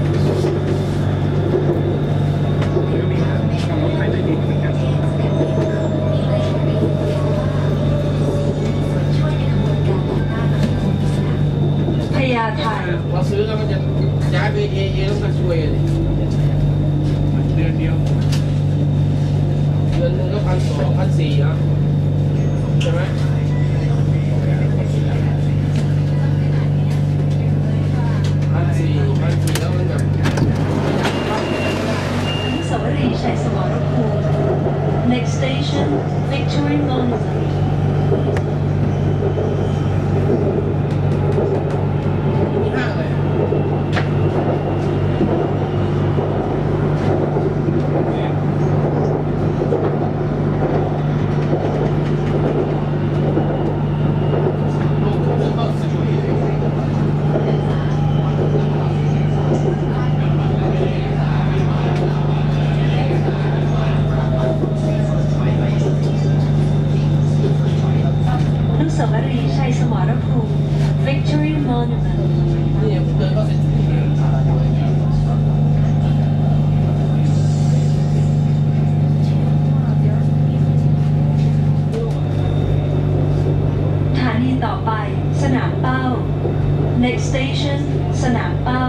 按左按 Z 啊，对没？按 Z 按 Z 了，我讲。Next station, Victory Monument. วรีชัยสมรภูมิ Victory Monument สถานีต่อไป สนามเป้า Next station สนามเป้า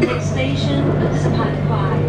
Station, Park Drive.